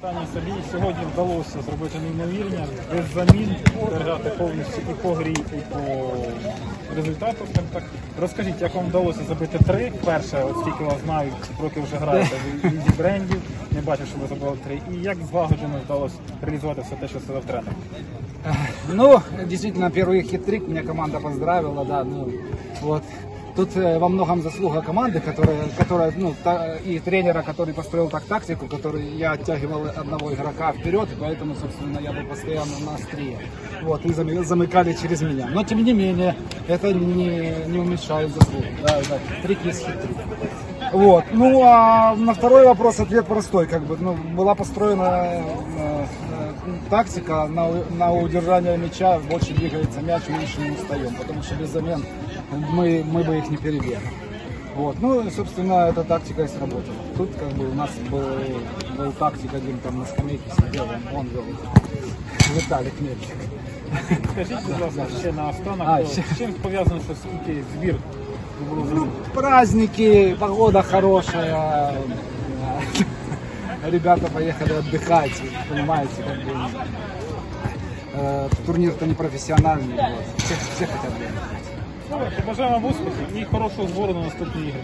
Тані собі сьогодні вдалося зробити неймовірне, без замін передати повністю і по грі, і по результату. Так розкажіть, як вам вдалося забити три. Перше, от скільки вас знають, роки вже граєте в брендів. Не бачив, що ви забили три. І як злагоджено вдалося реалізувати все те, що сказав тренер. Ну, действительно, первый хит-трик меня команда поздравила, да, ну, вот. Тут э, во многом заслуга команды, которая, которая ну, та- и тренера, который построил так тактику, который я оттягивал одного игрока вперед, и поэтому, собственно, я был постоянно на острие. Вот, и замыкали через меня. Но, тем не менее, это не, не уменьшает заслуг. Да, да, трик есть хитрик. Вот. Ну, а на второй вопрос ответ простой. Как бы, ну, была построена э, тактика на, у- на удержание мяча, больше двигается мяч, меньше мы устаем, потому что без замен мы, мы бы их не перебили. Вот. Ну, и, собственно, эта тактика и сработала. Тут как бы у нас был, был тактик один там на скамейке сидел, он, он вел. Виталик Мельчик. Скажіть, будь ласка, ще на А, останок, ще. з чим пов'язано, що скільки збір було Ну, праздники, погода хорошая. Ребята поехали отдыхать, понимаете, как бы. э, Турнир-то не профессиональный, вот. все, все хотят выиграть. Побажаємо вам успіхів і хорошого збору на наступні ігри.